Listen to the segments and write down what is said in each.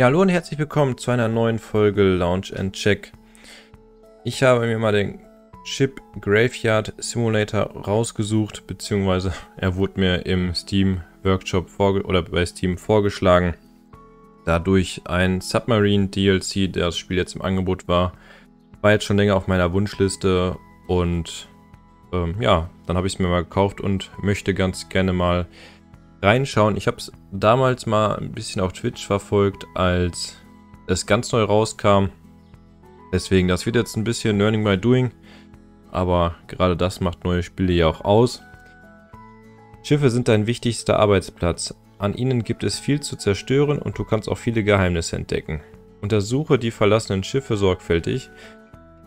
Ja, hallo und herzlich willkommen zu einer neuen Folge Launch and Check. Ich habe mir mal den Chip Graveyard Simulator rausgesucht, beziehungsweise er wurde mir im Steam Workshop oder bei Steam vorgeschlagen. Dadurch ein Submarine DLC, der das Spiel jetzt im Angebot war, war jetzt schon länger auf meiner Wunschliste und ähm, ja, dann habe ich es mir mal gekauft und möchte ganz gerne mal reinschauen. Ich habe es damals mal ein bisschen auf Twitch verfolgt, als es ganz neu rauskam. Deswegen, das wird jetzt ein bisschen Learning by Doing. Aber gerade das macht neue Spiele ja auch aus. Schiffe sind dein wichtigster Arbeitsplatz. An ihnen gibt es viel zu zerstören und du kannst auch viele Geheimnisse entdecken. Untersuche die verlassenen Schiffe sorgfältig,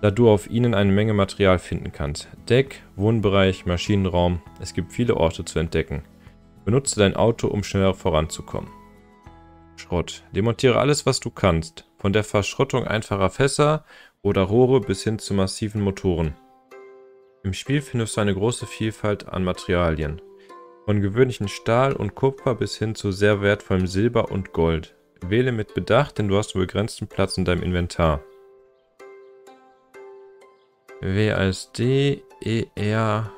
da du auf ihnen eine Menge Material finden kannst. Deck, Wohnbereich, Maschinenraum, es gibt viele Orte zu entdecken. Benutze dein Auto, um schneller voranzukommen. Schrott. Demontiere alles, was du kannst. Von der Verschrottung einfacher Fässer oder Rohre bis hin zu massiven Motoren. Im Spiel findest du eine große Vielfalt an Materialien. Von gewöhnlichen Stahl und Kupfer bis hin zu sehr wertvollem Silber und Gold. Wähle mit Bedacht, denn du hast nur begrenzten Platz in deinem Inventar. WASD ERFU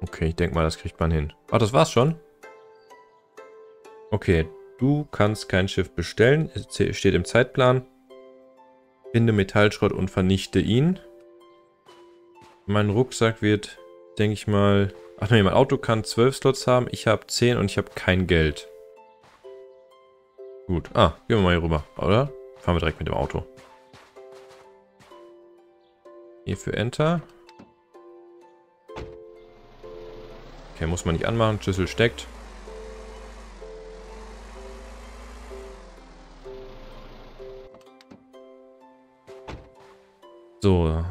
Okay, ich denke mal, das kriegt man hin. Ah, das war's schon? Okay, du kannst kein Schiff bestellen. Es steht im Zeitplan. Finde Metallschrott und vernichte ihn. Mein Rucksack wird, denke ich mal... Ach nee, mein Auto kann 12 Slots haben. Ich habe 10 und ich habe kein Geld. Gut. Ah, gehen wir mal hier rüber, oder? Fahren wir direkt mit dem Auto. Hier für Enter. Okay, muss man nicht anmachen. Schlüssel steckt. So,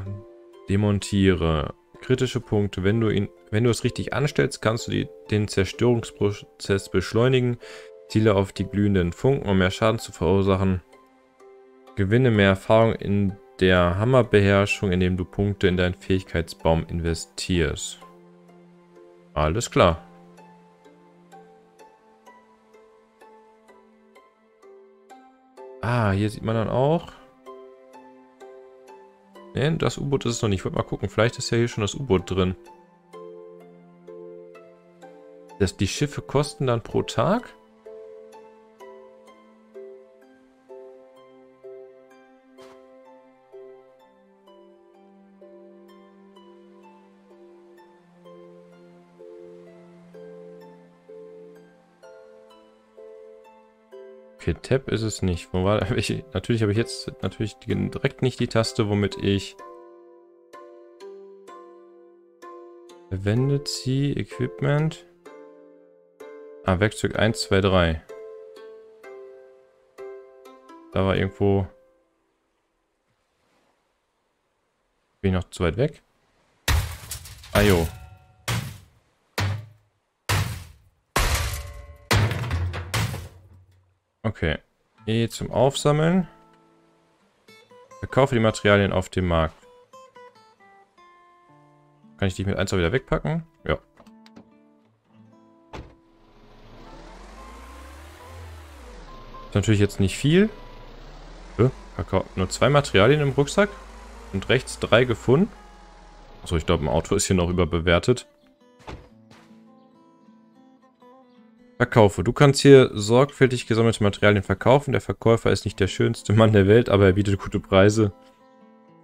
demontiere. Kritische Punkte. Wenn du, ihn, wenn du es richtig anstellst, kannst du die, den Zerstörungsprozess beschleunigen. Ziele auf die glühenden Funken, um mehr Schaden zu verursachen. Gewinne mehr Erfahrung in der Hammerbeherrschung, indem du Punkte in deinen Fähigkeitsbaum investierst. Alles klar. Ah, hier sieht man dann auch. Ne, das U-Boot ist es noch nicht. Ich wollte mal gucken. Vielleicht ist ja hier schon das U-Boot drin. Das, die Schiffe kosten dann pro Tag? Okay, Tab ist es nicht. Wo war ich, natürlich habe ich jetzt natürlich direkt nicht die Taste, womit ich verwendet sie Equipment. Ah, Werkzeug 1, 2, 3. Da war irgendwo... Bin ich noch zu weit weg? Ah, jo. Okay. E zum Aufsammeln. Verkaufe die Materialien auf dem Markt. Kann ich die mit 1 wieder wegpacken? Ja. Ist natürlich jetzt nicht viel. Nur zwei Materialien im Rucksack. Und rechts drei gefunden. Achso, ich glaube, ein Auto ist hier noch überbewertet. Verkaufe. Du kannst hier sorgfältig gesammelte Materialien verkaufen. Der Verkäufer ist nicht der schönste Mann der Welt, aber er bietet gute Preise.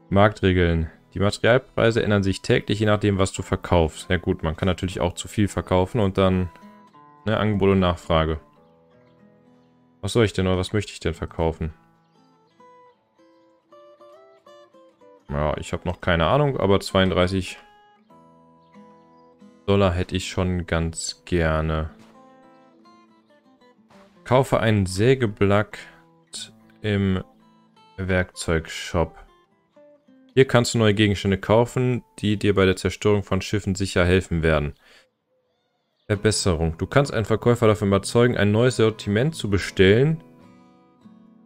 Marktregeln. Die Materialpreise ändern sich täglich, je nachdem, was du verkaufst. Ja gut, man kann natürlich auch zu viel verkaufen und dann ne, Angebot und Nachfrage. Was soll ich denn oder was möchte ich denn verkaufen? Ja, ich habe noch keine Ahnung, aber 32 Dollar hätte ich schon ganz gerne. Kaufe einen Sägeblatt im Werkzeugshop. Hier kannst du neue Gegenstände kaufen, die dir bei der Zerstörung von Schiffen sicher helfen werden. Verbesserung. Du kannst einen Verkäufer davon überzeugen, ein neues Sortiment zu bestellen,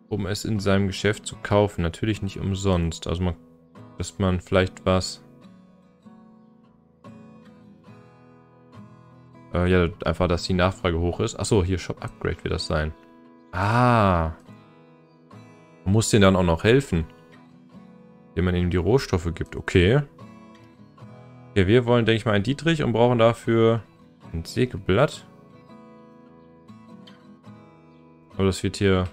um es in seinem Geschäft zu kaufen. Natürlich nicht umsonst. Also man, dass man vielleicht was Äh, ja, einfach, dass die Nachfrage hoch ist. Achso, hier Shop Upgrade wird das sein. Ah. Man muss denen dann auch noch helfen. Indem man ihnen die Rohstoffe gibt. Okay. Okay, wir wollen, denke ich mal, einen Dietrich und brauchen dafür ein Sägeblatt. Aber das wird hier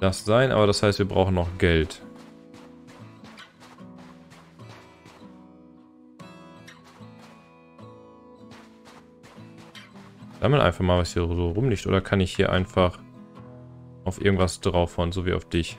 das sein, aber das heißt, wir brauchen noch Geld. Sammel einfach mal, was hier so rumliegt. Oder kann ich hier einfach auf irgendwas draufhauen, so wie auf dich?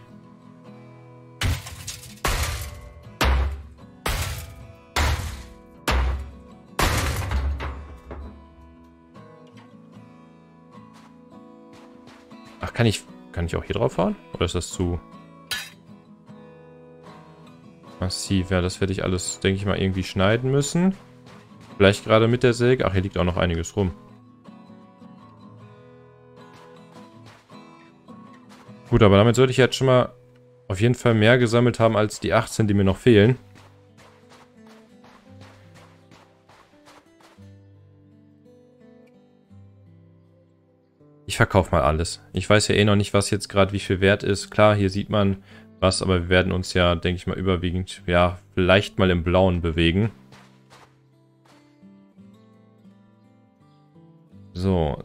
Ach, kann ich, kann ich auch hier drauf fahren? Oder ist das zu massiv? Ja, das werde ich alles, denke ich mal, irgendwie schneiden müssen. Vielleicht gerade mit der Säge. Ach, hier liegt auch noch einiges rum. Gut, aber damit sollte ich jetzt schon mal auf jeden Fall mehr gesammelt haben als die 18, die mir noch fehlen. Ich verkaufe mal alles. Ich weiß ja eh noch nicht, was jetzt gerade wie viel wert ist. Klar, hier sieht man was, aber wir werden uns ja, denke ich mal, überwiegend, ja, vielleicht mal im Blauen bewegen. So,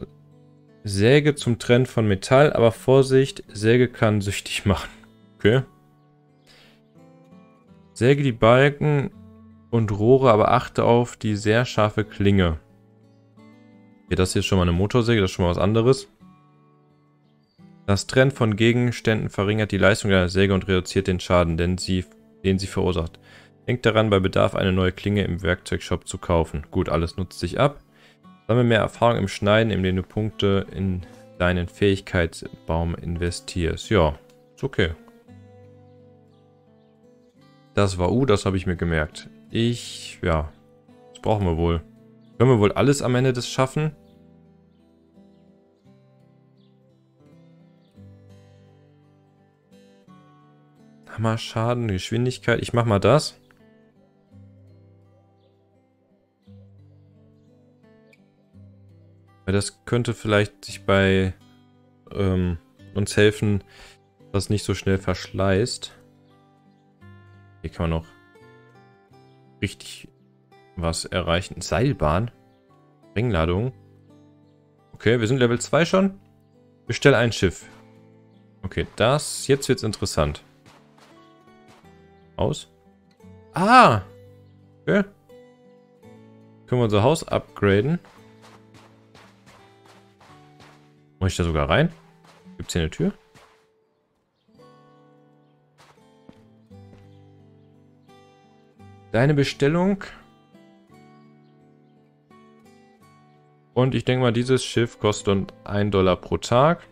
Säge zum Trennen von Metall, aber Vorsicht, Säge kann süchtig machen. Okay. Säge die Balken und Rohre, aber achte auf die sehr scharfe Klinge. Okay, das hier ist schon mal eine Motorsäge, das ist schon mal was anderes. Das Trennen von Gegenständen verringert die Leistung der Säge und reduziert den Schaden, den sie, den sie verursacht. Denkt daran, bei Bedarf eine neue Klinge im Werkzeugshop zu kaufen. Gut, alles nutzt sich ab. Sammle mehr Erfahrung im Schneiden, indem du Punkte in deinen Fähigkeitsbaum investierst. Ja, ist okay. Das war U, das habe ich mir gemerkt. Ich, ja, das brauchen wir wohl. Können wir wohl alles am Ende des schaffen? Hammer, Schaden, Geschwindigkeit. Ich mach mal das. Weil das könnte vielleicht sich bei ähm, uns helfen, dass nicht so schnell verschleißt. Hier kann man noch richtig was erreichen. Seilbahn. Ringladung. Okay, wir sind Level 2 schon. Bestell ein Schiff. Okay, das... Jetzt wird's interessant. Aus. Ah! Okay. Können wir unser Haus upgraden. Muss ich da sogar rein? Gibt es hier eine Tür? Deine Bestellung. Und ich denke mal, dieses Schiff kostet 1 Dollar pro Tag.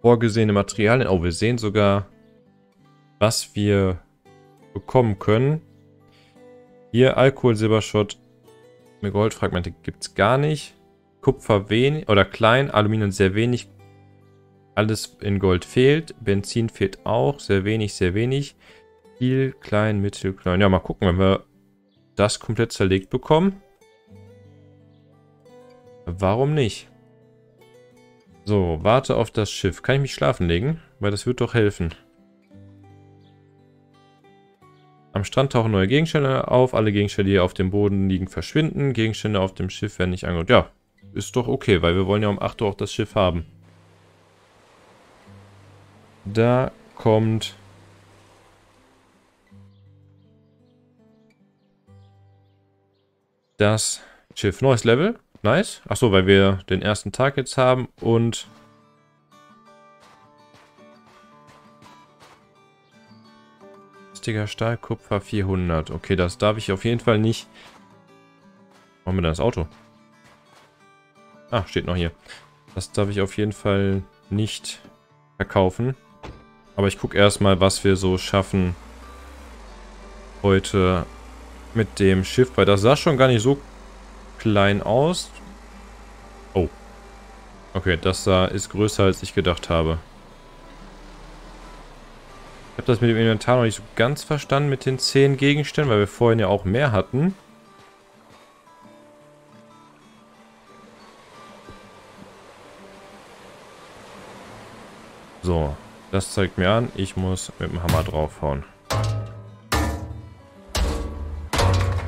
Vorgesehene Materialien. Oh, wir sehen sogar, was wir bekommen können. Hier Alkohol, Silberschott, Goldfragmente gibt es gar nicht. Kupfer wenig oder klein, Aluminium sehr wenig. Alles in Gold fehlt. Benzin fehlt auch. Sehr wenig, sehr wenig. Viel, klein, mittel, klein. Ja, mal gucken, wenn wir das komplett zerlegt bekommen. Warum nicht? So, warte auf das Schiff. Kann ich mich schlafen legen? Weil das wird doch helfen. Am Strand tauchen neue Gegenstände auf. Alle Gegenstände, die auf dem Boden liegen, verschwinden. Gegenstände auf dem Schiff werden nicht angeholt. Ja, ist doch okay, weil wir wollen ja um 8 Uhr auch das Schiff haben. Da kommt... Das Schiff. Neues Level. Nice. Achso, weil wir den ersten Tag jetzt haben und... Stahl, Kupfer 400. Okay, das darf ich auf jeden Fall nicht... Machen wir das Auto? Ah, steht noch hier. Das darf ich auf jeden Fall nicht verkaufen. Aber ich gucke erstmal, was wir so schaffen heute mit dem Schiff. Weil das sah schon gar nicht so klein aus. Oh. Okay, das da ist größer, als ich gedacht habe. Ich habe das mit dem Inventar noch nicht so ganz verstanden mit den 10 Gegenständen, weil wir vorhin ja auch mehr hatten. So, das zeigt mir an, ich muss mit dem Hammer draufhauen.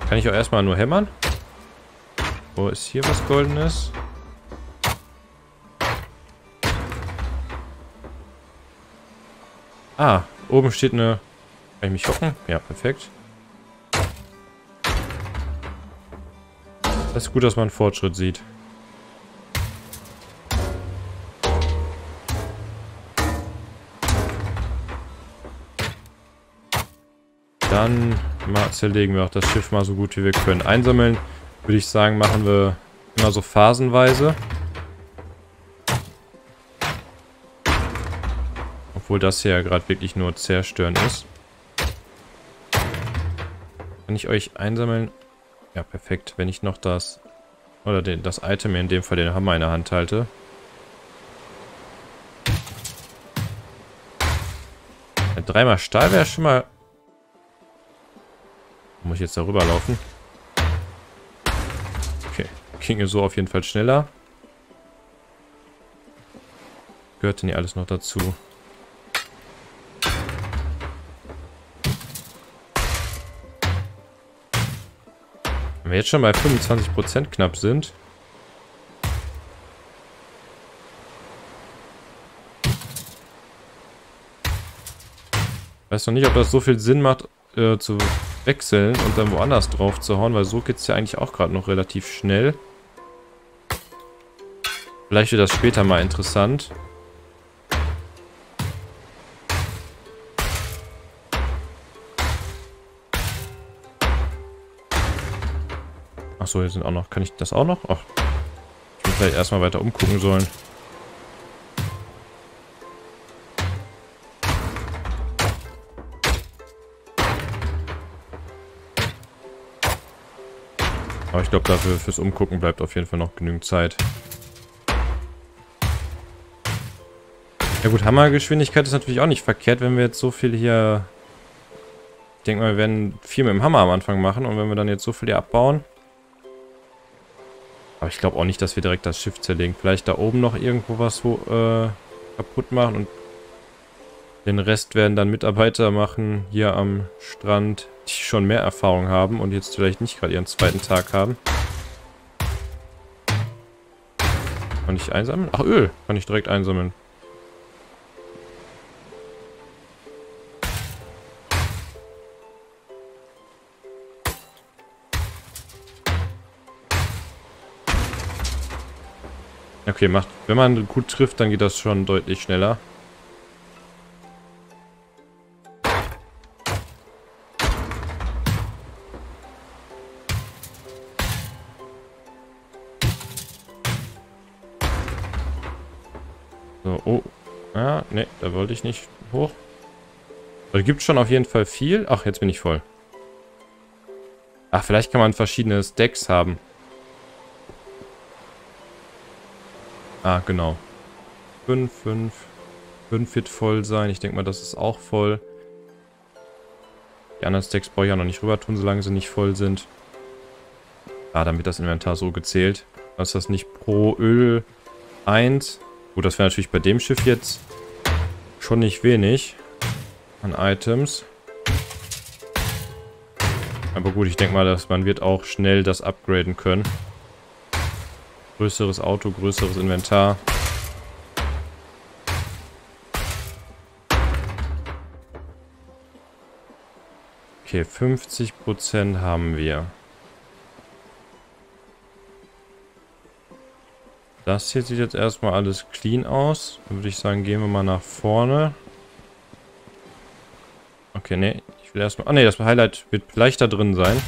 Kann ich auch erstmal nur hämmern? Wo ist hier was Goldenes? Ah, oben steht eine... Kann ich mich hocken? Ja, perfekt. Das ist gut, dass man Fortschritt sieht. Dann mal zerlegen wir auch das Schiff mal so gut wie wir können. Einsammeln, würde ich sagen, machen wir immer so phasenweise. Obwohl das hier ja gerade wirklich nur zerstören ist. Kann ich euch einsammeln? Ja, perfekt. Wenn ich noch das... Oder den, das Item, in dem Fall den Hammer in der Hand halte. Ja, dreimal Stahl wäre schon mal... Muss ich jetzt darüber laufen? Okay, ginge so auf jeden Fall schneller. Gehört denn hier alles noch dazu? Wenn wir jetzt schon bei 25% knapp sind. Weiß noch nicht, ob das so viel Sinn macht, äh, zu wechseln und dann woanders drauf zu hauen, weil so geht es ja eigentlich auch gerade noch relativ schnell. Vielleicht wird das später mal interessant. Achso, hier sind auch noch. Kann ich das auch noch? Ach. Ich muss vielleicht erstmal weiter umgucken sollen. Aber ich glaube, dafür fürs Umgucken bleibt auf jeden Fall noch genügend Zeit. Ja gut, Hammergeschwindigkeit ist natürlich auch nicht verkehrt, wenn wir jetzt so viel hier... Ich denke mal, wir werden viel mit dem Hammer am Anfang machen und wenn wir dann jetzt so viel hier abbauen... Aber ich glaube auch nicht, dass wir direkt das Schiff zerlegen. Vielleicht da oben noch irgendwo was äh, kaputt machen und den Rest werden dann Mitarbeiter machen hier am Strand, die schon mehr Erfahrung haben und jetzt vielleicht nicht gerade ihren zweiten Tag haben. Kann ich einsammeln? Ach, Öl kann ich direkt einsammeln. Okay, macht. Wenn man gut trifft, dann geht das schon deutlich schneller. Da wollte ich nicht hoch. Da gibt schon auf jeden Fall viel. Ach, jetzt bin ich voll. Ach, vielleicht kann man verschiedene Stacks haben. Ah, genau. 5, 5. 5 wird voll sein. Ich denke mal, das ist auch voll. Die anderen Stacks brauche ich ja noch nicht rüber tun, solange sie nicht voll sind. Ah, dann wird das Inventar so gezählt. Was ist das nicht pro Öl 1? Gut, das wäre natürlich bei dem Schiff jetzt schon nicht wenig an Items. Aber gut, ich denke mal, dass man wird auch schnell das upgraden können. Größeres Auto, größeres Inventar. Okay, 50% haben wir. Das hier sieht jetzt erstmal alles clean aus. Dann würde ich sagen, gehen wir mal nach vorne. Okay, ne, ich will erstmal... Ah ne, das Highlight wird vielleicht da drin sein.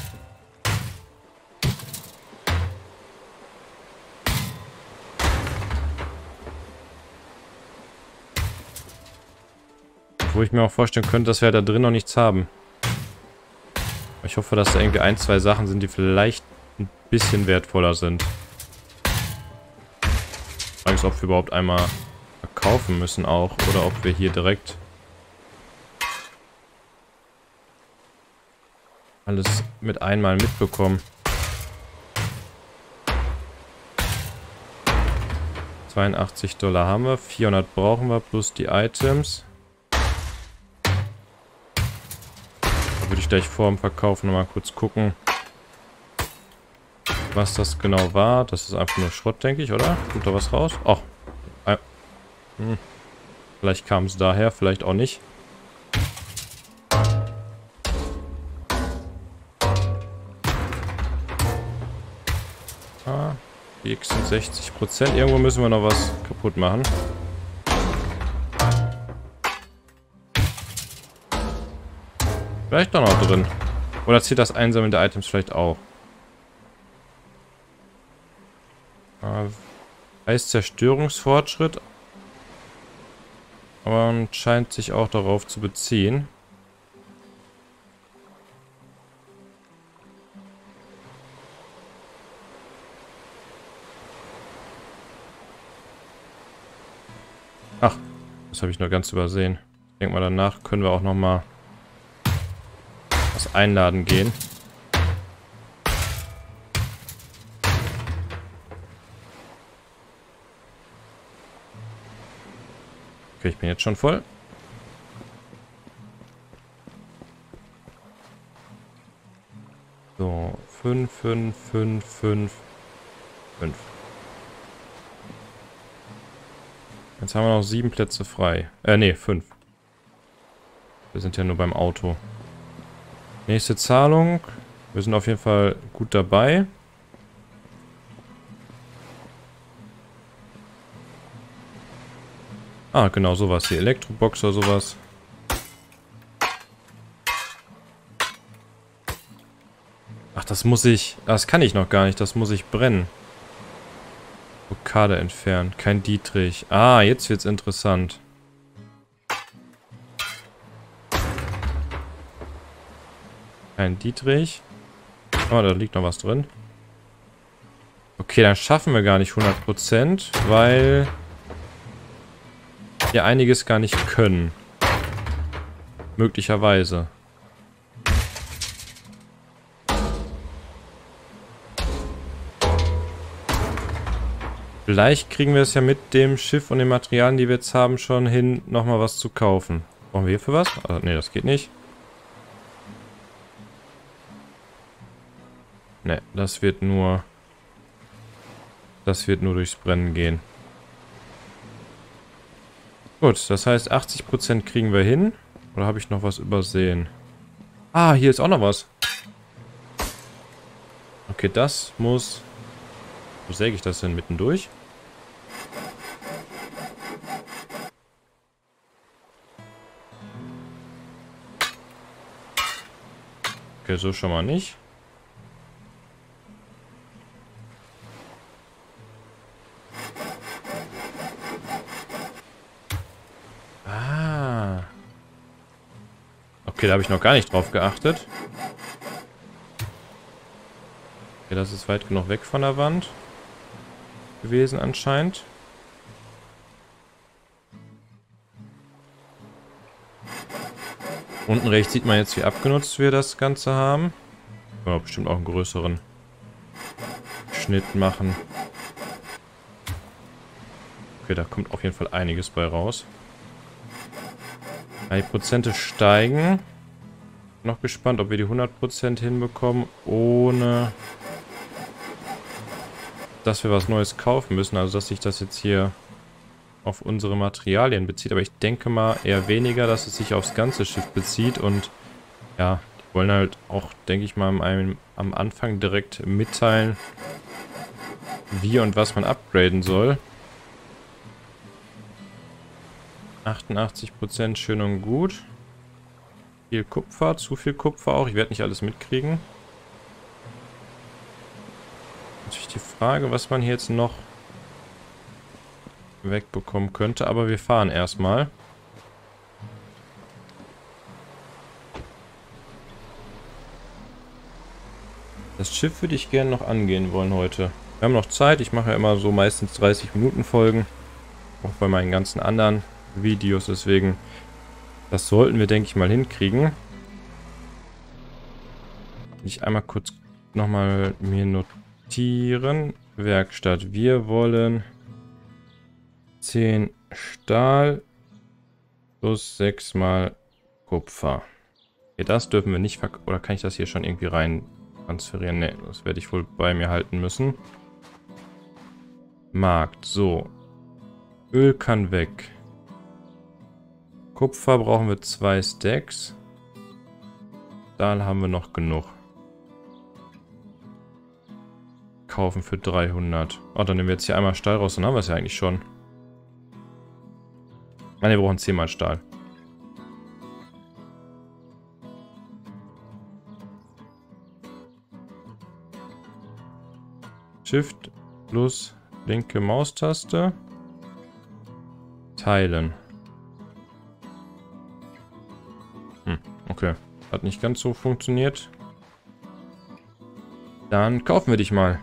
Wo ich mir auch vorstellen könnte, dass wir da drin noch nichts haben. Ich hoffe, dass da irgendwie ein, zwei Sachen sind, die vielleicht ein bisschen wertvoller sind. Frage mich, ob wir überhaupt einmal verkaufen müssen auch. Oder ob wir hier direkt alles mit einmal mitbekommen. 82 Dollar haben wir. 400 brauchen wir plus die Items. Da würde ich gleich vor dem Verkauf nochmal kurz gucken, was das genau war. Das ist einfach nur Schrott, denke ich, oder? Kommt da was raus? Oh. Hm. Vielleicht kam es daher, vielleicht auch nicht. Ah, BX sind 60%. Irgendwo müssen wir noch was kaputt machen. Vielleicht doch noch drin. Oder zählt das Einsammeln der Items vielleicht auch? Heißt Zerstörungsfortschritt. Aber man scheint sich auch darauf zu beziehen. Ach, das habe ich nur ganz übersehen. Ich denke mal, danach können wir auch noch mal was einladen gehen. Okay, ich bin jetzt schon voll. So, 5, 5, 5, 5, 5. Jetzt haben wir noch sieben Plätze frei. Äh, nee, fünf. Wir sind ja nur beim Auto. Nächste Zahlung. Wir sind auf jeden Fall gut dabei. Ah, genau, sowas hier. Elektrobox oder sowas. Ach, das muss ich... Das kann ich noch gar nicht. Das muss ich brennen. Blockade entfernen. Kein Dietrich. Ah, jetzt wird's interessant. Kein Dietrich. Oh, da liegt noch was drin. Okay, dann schaffen wir gar nicht 100%, weil wir einiges gar nicht können. Möglicherweise. Vielleicht kriegen wir es ja mit dem Schiff und den Materialien, die wir jetzt haben, schon hin, nochmal was zu kaufen. Brauchen wir hierfür was? Also, ne, das geht nicht. Ne, das wird nur... Das wird nur durchs Brennen gehen. Gut, das heißt 80% kriegen wir hin. Oder habe ich noch was übersehen? Ah, hier ist auch noch was. Okay, das muss... Wo säge ich das denn mittendurch? Okay, so schon mal nicht. Okay, da habe ich noch gar nicht drauf geachtet. Okay, das ist weit genug weg von der Wand gewesen anscheinend. Unten rechts sieht man jetzt, wie abgenutzt wir das Ganze haben. Können wir bestimmt auch einen größeren Schnitt machen. Okay, da kommt auf jeden Fall einiges bei raus. Die Prozente steigen. Noch gespannt, ob wir die 100% hinbekommen, ohne dass wir was Neues kaufen müssen. Also, dass sich das jetzt hier auf unsere Materialien bezieht. Aber ich denke mal eher weniger, dass es sich aufs ganze Schiff bezieht. Und ja, die wollen halt auch, denke ich mal, am, am Anfang direkt mitteilen, wie und was man upgraden soll. 88% schön und gut. Viel Kupfer, zu viel Kupfer auch. Ich werde nicht alles mitkriegen. Natürlich die Frage, was man hier jetzt noch wegbekommen könnte. Aber wir fahren erstmal. Das Schiff würde ich gerne noch angehen wollen heute. Wir haben noch Zeit. Ich mache ja immer so meistens 30 Minuten Folgen. Auch bei meinen ganzen anderen Videos, deswegen das sollten wir, denke ich, mal hinkriegen. Ich einmal kurz nochmal mir notieren. Werkstatt. Wir wollen 10 Stahl plus 6 mal Kupfer. Okay, das dürfen wir nicht verkaufen. Oder kann ich das hier schon irgendwie rein transferieren? Ne, das werde ich wohl bei mir halten müssen. Markt, so. Öl kann weg. Kupfer brauchen wir zwei Stacks. Stahl haben wir noch genug. Kaufen für 300. Oh, dann nehmen wir jetzt hier einmal Stahl raus, dann haben wir es ja eigentlich schon. Nein, wir brauchen 10 mal Stahl. Shift plus linke Maustaste. Teilen. Hat nicht ganz so funktioniert. Dann kaufen wir dich mal.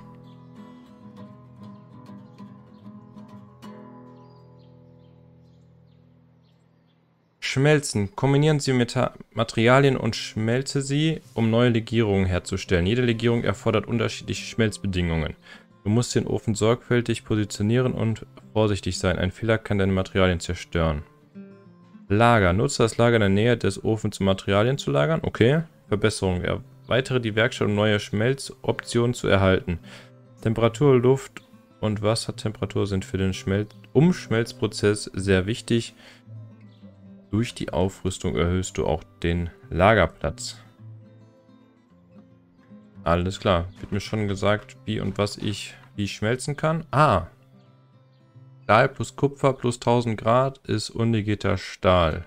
Schmelzen. Kombinieren Sie Meta Materialien und schmelze sie, um neue Legierungen herzustellen. Jede Legierung erfordert unterschiedliche Schmelzbedingungen. Du musst den Ofen sorgfältig positionieren und vorsichtig sein. Ein Fehler kann deine Materialien zerstören. Lager. Nutze das Lager in der Nähe des Ofens, um Materialien zu lagern. Okay. Verbesserung. Erweitere die Werkstatt, um neue Schmelzoptionen zu erhalten. Temperatur, Luft und Wassertemperatur sind für den Schmel Umschmelzprozess sehr wichtig. Durch die Aufrüstung erhöhst du auch den Lagerplatz. Alles klar. Wird mir schon gesagt, wie und was ich wie schmelzen kann. Ah. Stahl plus Kupfer plus 1000 Grad ist unlegierter Stahl.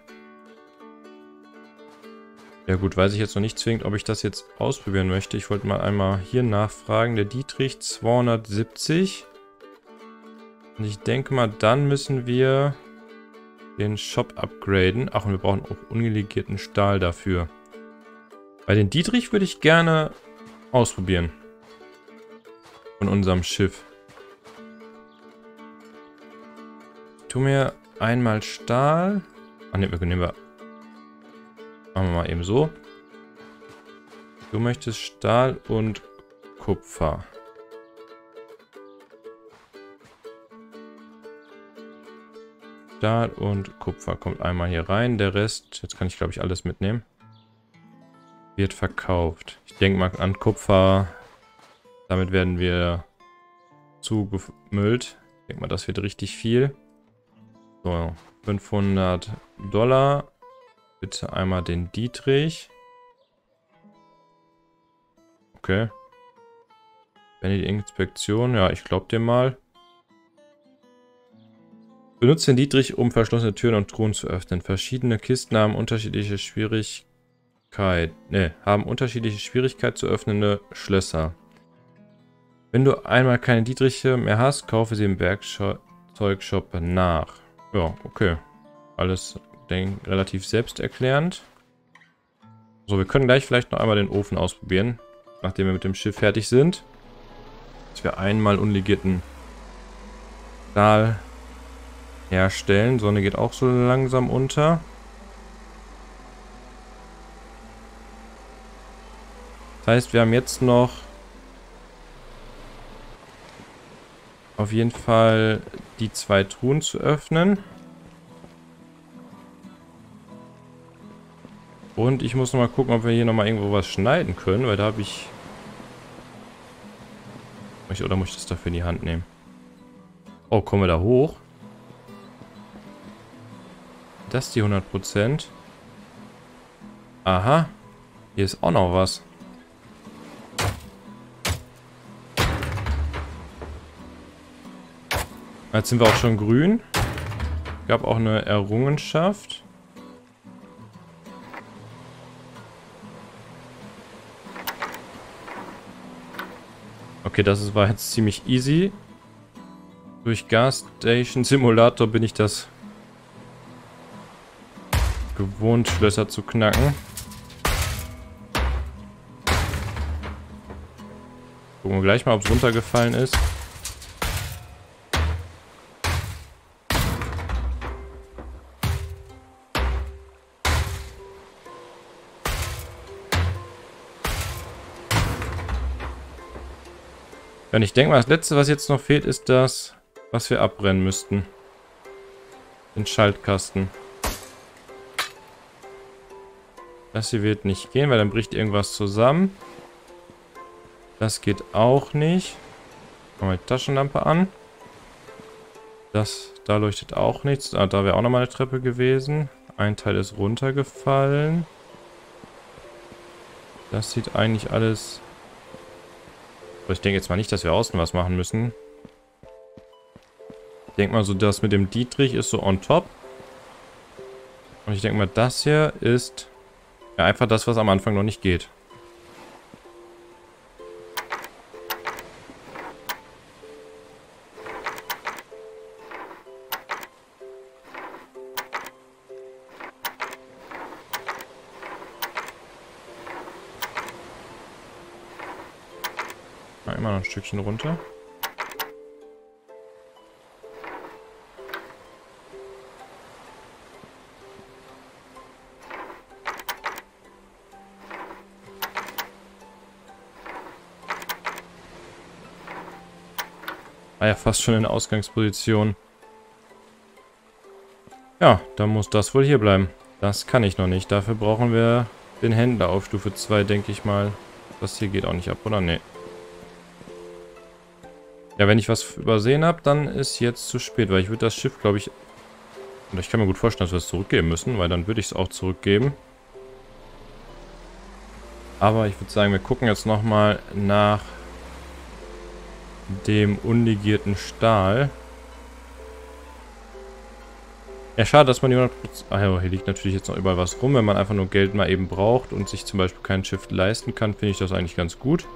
Ja gut, weiß ich jetzt noch nicht zwingend, ob ich das jetzt ausprobieren möchte. Ich wollte mal einmal hier nachfragen. Der Dietrich 270. Und ich denke mal, dann müssen wir den Shop upgraden. Ach, und wir brauchen auch ungelegierten Stahl dafür. Bei den Dietrich würde ich gerne ausprobieren. Von unserem Schiff. Tu mir einmal Stahl. Ah ne, wir nehmen wir. Machen wir mal eben so. Du möchtest Stahl und Kupfer. Stahl und Kupfer kommt einmal hier rein. Der Rest, jetzt kann ich glaube ich alles mitnehmen, wird verkauft. Ich denke mal an Kupfer. Damit werden wir zugemüllt. Ich denke mal, das wird richtig viel. So, 500 Dollar. Bitte einmal den Dietrich. Okay. Wenn die Inspektion, ja, ich glaube dir mal. Benutze den Dietrich, um verschlossene Türen und Truhen zu öffnen. Verschiedene Kisten haben unterschiedliche Schwierigkeit, ne, haben unterschiedliche Schwierigkeit zu öffnende Schlösser. Wenn du einmal keine Dietriche mehr hast, kaufe sie im Werkzeugshop nach. Ja, okay. Alles denk, relativ selbsterklärend. So, wir können gleich vielleicht noch einmal den Ofen ausprobieren, nachdem wir mit dem Schiff fertig sind. Dass wir einmal unlegierten Stahl herstellen. Sonne geht auch so langsam unter. Das heißt, wir haben jetzt noch auf jeden Fall die zwei Truhen zu öffnen. Und ich muss noch mal gucken, ob wir hier noch mal irgendwo was schneiden können, weil da habe ich... Oder muss ich das dafür in die Hand nehmen? Oh, kommen wir da hoch? Das die 100%. Aha. Hier ist auch noch was. Jetzt sind wir auch schon grün. Gab auch eine Errungenschaft. Okay, das war jetzt ziemlich easy. Durch Gas Station Simulator bin ich das gewohnt, Schlösser zu knacken. Gucken wir gleich mal, ob es runtergefallen ist. Und ich denke mal, das letzte, was jetzt noch fehlt, ist das, was wir abbrennen müssten. den Schaltkasten. Das hier wird nicht gehen, weil dann bricht irgendwas zusammen. Das geht auch nicht. Machen wir die Taschenlampe an. Das, da leuchtet auch nichts. Ah, da wäre auch nochmal eine Treppe gewesen. Ein Teil ist runtergefallen. Das sieht eigentlich alles... Aber ich denke jetzt mal nicht, dass wir außen was machen müssen. Ich denke mal so, das mit dem Dietrich ist so on top. Und ich denke mal, das hier ist ja, einfach das, was am Anfang noch nicht geht. Stückchen runter. War ja fast schon in Ausgangsposition. Ja, dann muss das wohl hier bleiben. Das kann ich noch nicht. Dafür brauchen wir den Händler auf Stufe 2, denke ich mal. Das hier geht auch nicht ab, oder? Nee. Ja, wenn ich was übersehen habe, dann ist jetzt zu spät, weil ich würde das Schiff, glaube ich... Und ich kann mir gut vorstellen, dass wir es zurückgeben müssen, weil dann würde ich es auch zurückgeben. Aber ich würde sagen, wir gucken jetzt nochmal nach dem unlegierten Stahl. Ja, schade, dass man die 100%... Ach ja, hier liegt natürlich jetzt noch überall was rum. Wenn man einfach nur Geld mal eben braucht und sich zum Beispiel kein Schiff leisten kann, finde ich das eigentlich ganz gut.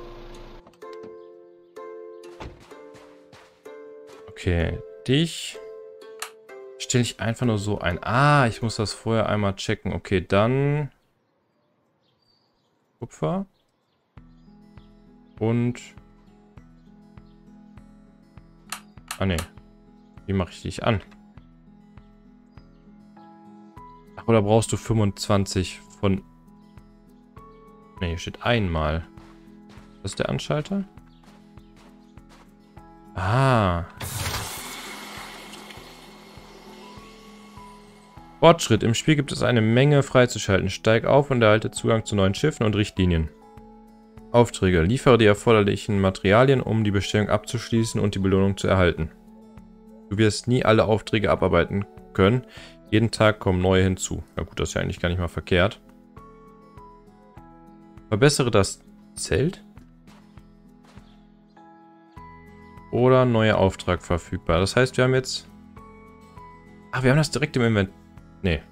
Okay, dich stelle ich einfach nur so ein. Ah, ich muss das vorher einmal checken. Okay, dann Kupfer und Ah ne, wie mache ich dich an? Ach, oder brauchst du 25 von... Ne, hier steht einmal. Das ist der Anschalter? Ah. Fortschritt. Im Spiel gibt es eine Menge freizuschalten. Steig auf und erhalte Zugang zu neuen Schiffen und Richtlinien. Aufträge. Liefere die erforderlichen Materialien, um die Bestellung abzuschließen und die Belohnung zu erhalten. Du wirst nie alle Aufträge abarbeiten können. Jeden Tag kommen neue hinzu. Ja gut, das ist ja eigentlich gar nicht mal verkehrt. Verbessere das Zelt. Oder neuer Auftrag verfügbar. Das heißt, wir haben jetzt... Ach, wir haben das direkt im Inventar. Nee,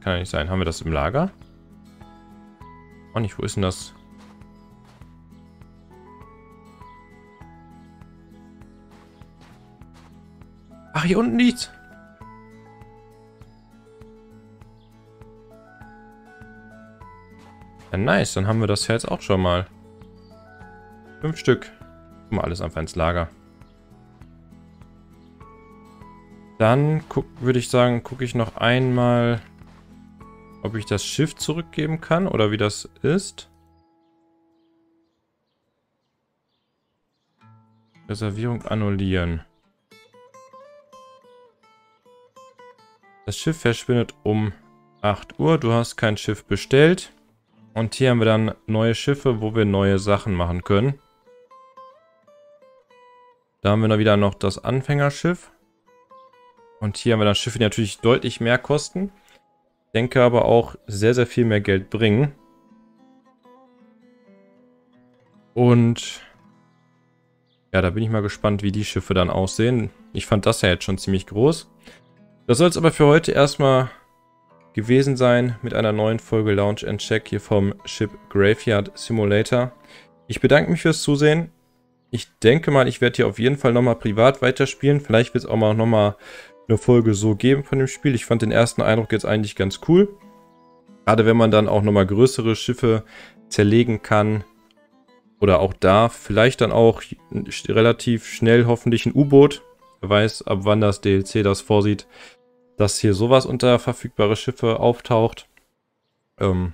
kann ja nicht sein. Haben wir das im Lager? Oh nicht, wo ist denn das? Ach, hier unten liegt's. Ja, nice. Dann haben wir das ja jetzt auch schon mal. Fünf Stück. Guck mal, alles einfach ins Lager. Dann würde ich sagen, gucke ich noch einmal, ob ich das Schiff zurückgeben kann oder wie das ist. Reservierung annullieren. Das Schiff verschwindet um 8 Uhr. Du hast kein Schiff bestellt. Und hier haben wir dann neue Schiffe, wo wir neue Sachen machen können. Da haben wir dann wieder noch das Anfängerschiff. Und hier haben wir dann Schiffe, die natürlich deutlich mehr kosten. Denke aber auch sehr, sehr viel mehr Geld bringen. Und ja, da bin ich mal gespannt, wie die Schiffe dann aussehen. Ich fand das ja jetzt schon ziemlich groß. Das soll es aber für heute erstmal gewesen sein mit einer neuen Folge Launch and Check hier vom Ship Graveyard Simulator. Ich bedanke mich fürs Zusehen. Ich denke mal, ich werde hier auf jeden Fall nochmal privat weiterspielen. Vielleicht wird es auch mal nochmal eine Folge so geben von dem Spiel. Ich fand den ersten Eindruck jetzt eigentlich ganz cool. Gerade wenn man dann auch nochmal größere Schiffe zerlegen kann. Oder auch da vielleicht dann auch relativ schnell hoffentlich ein U-Boot. Wer weiß, ab wann das DLC das vorsieht, dass hier sowas unter verfügbare Schiffe auftaucht. Ähm,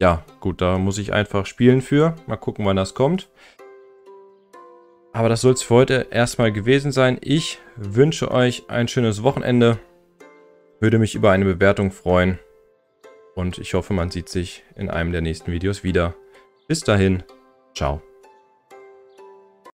ja, gut, da muss ich einfach spielen für. Mal gucken, wann das kommt. Aber das soll es für heute erstmal gewesen sein. Ich wünsche euch ein schönes Wochenende Würde mich über eine Bewertung freuen. Und ich hoffe, man sieht sich in einem der nächsten Videos wieder. Bis dahin, ciao.